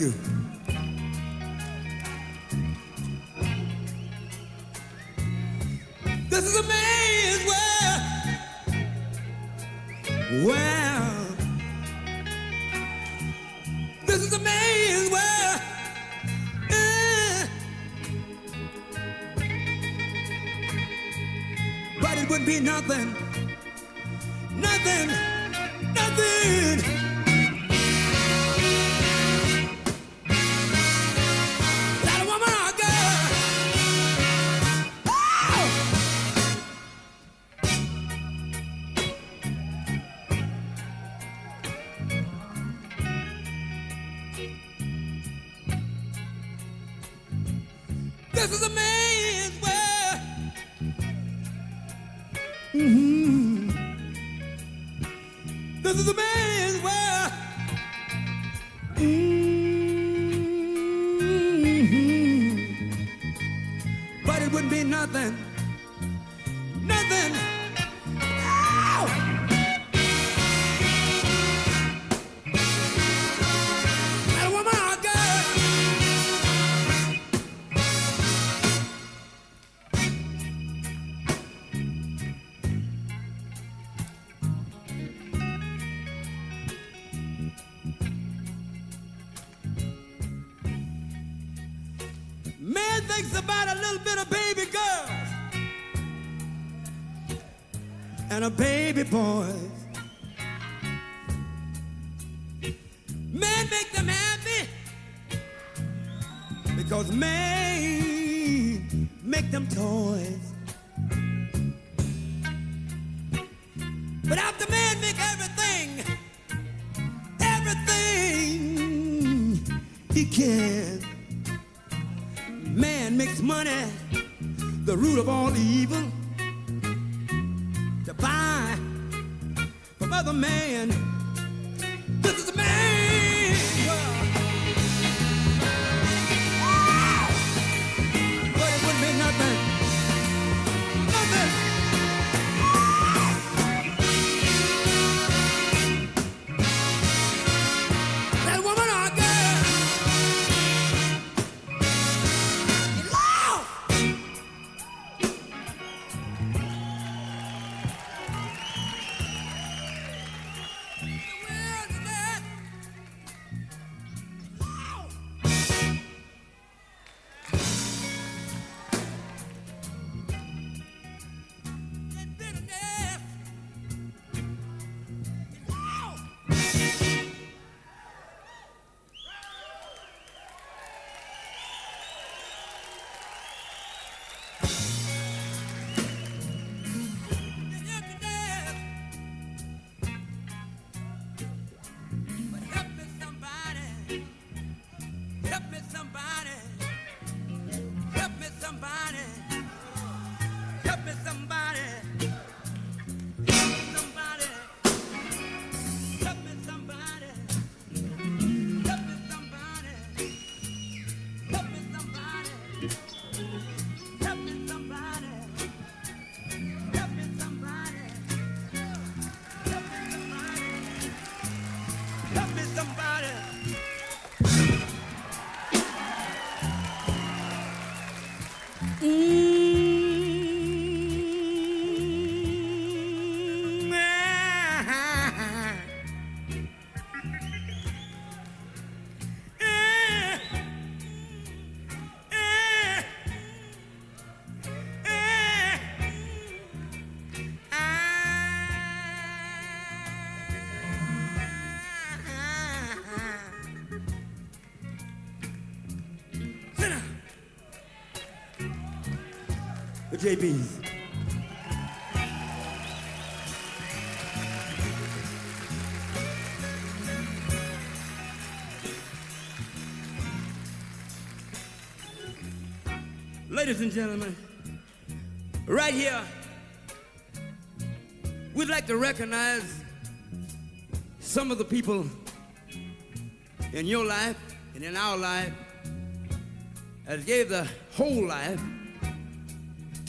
You. This is a man's world. Well, this is a man's world. Eh. But it would be nothing, nothing. This is a man's thinks about a little bit of baby girls and a baby boys. Man make them happy because man make them toys. But after man make everything, everything he can. Money the root of all evil to buy from other man. Somebody. Help me somebody. The JBs. Ladies and gentlemen, right here, we'd like to recognize some of the people in your life and in our life that gave the whole life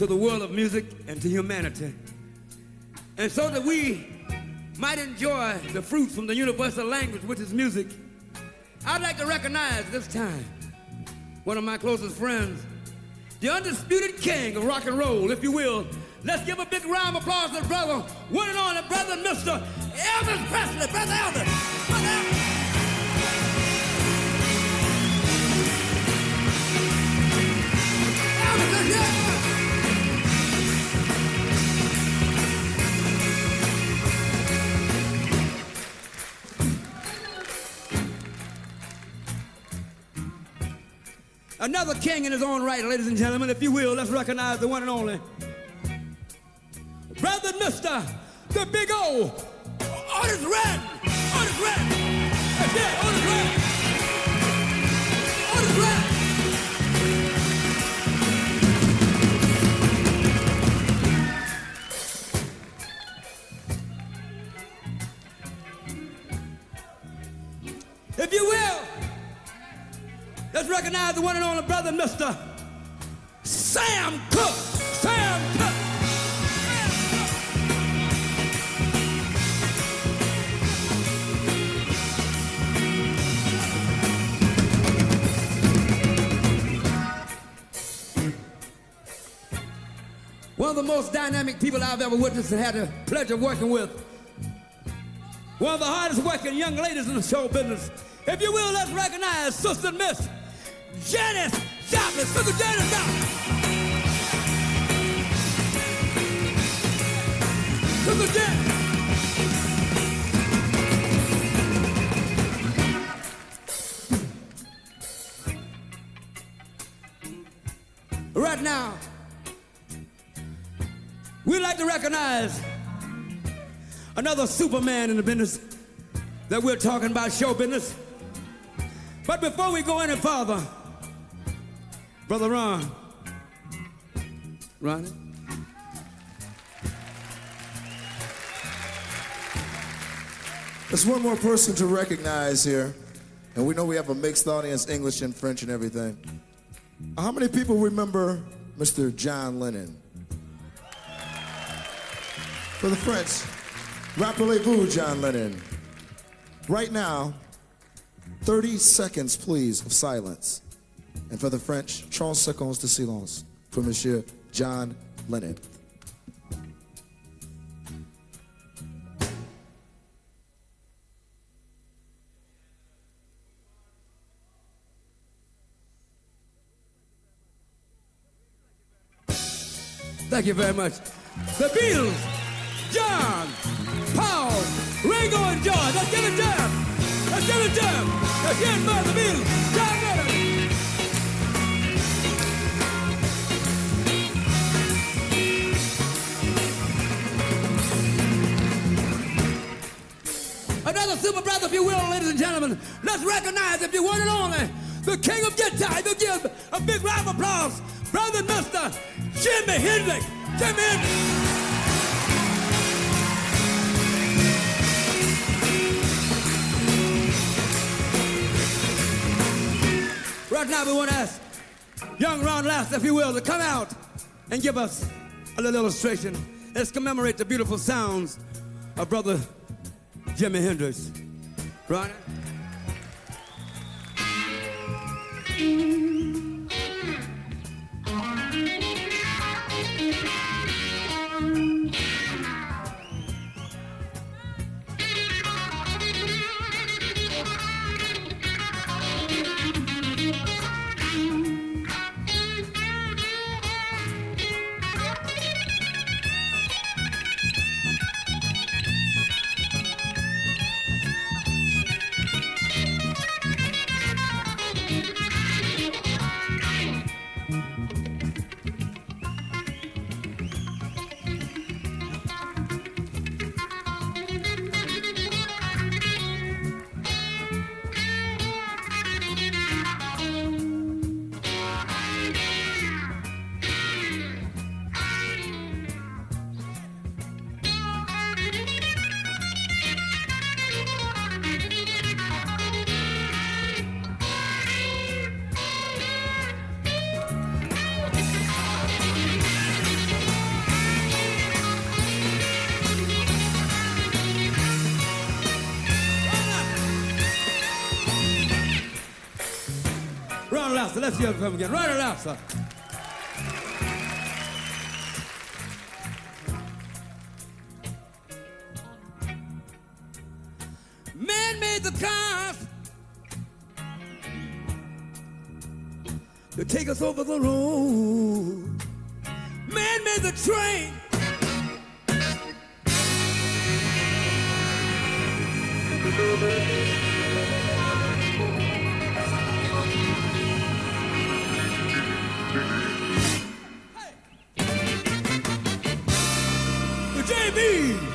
to the world of music and to humanity. And so that we might enjoy the fruits from the universal language, which is music, I'd like to recognize this time one of my closest friends, the undisputed king of rock and roll, if you will. Let's give a big round of applause to the brother, one and only brother, Mr. Elvis Presley. Brother Elvis. Brother Elvis. Another king in his own right, ladies and gentlemen, if you will, let's recognize the one and only. Brother Mister, the big O, Otis Red, Otis Red, that's it, Otis Red, Mr. Sam Cooke. Sam Cooke. One of the most dynamic people I've ever witnessed and had the pleasure of working with. One of the hardest working young ladies in the show business. If you will, let's recognize Sister Miss Janis Joplin. Sister Janis Joplin. Sister Janis. Right now, we'd like to recognize another Superman in the business that we're talking about show business. But before we go any further, Brother Ron, Ronnie, There's one more person to recognize here, and we know we have a mixed audience, English and French and everything. How many people remember Mr. John Lennon? For the French, rappelez-vous, John Lennon. Right now, 30 seconds, please, of silence. And for the French, 30 seconds de silence for Monsieur John Lennon. thank you very much. The Beatles, John, Paul, Ringo, and George. Let's get it jam. Let's get it jam. Let's get it by the Beatles, John Lennon. Another super brother, if you will, ladies and gentlemen. Let's recognize, if you want it only, the king of. If you give a big round of applause, brother Mr. Jimi Hendrix. Jimi Hendrix. Right now, we want to ask young Ron Last, if you will, to come out and give us a little illustration. Let's commemorate the beautiful sounds of brother Jimi Hendrix. Ron? Out. Let's hear it from again. Right out, sir. Man made the cars to take us over the road. Man made the train. JB.